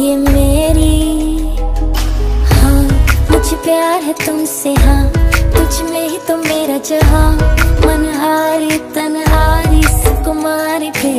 ये मेरी। हाँ मुझे प्यार है तुमसे हाँ। तुझ में ही तो मेरा जहाँ। मनहारी, तनहारी, सुकुमारी फिर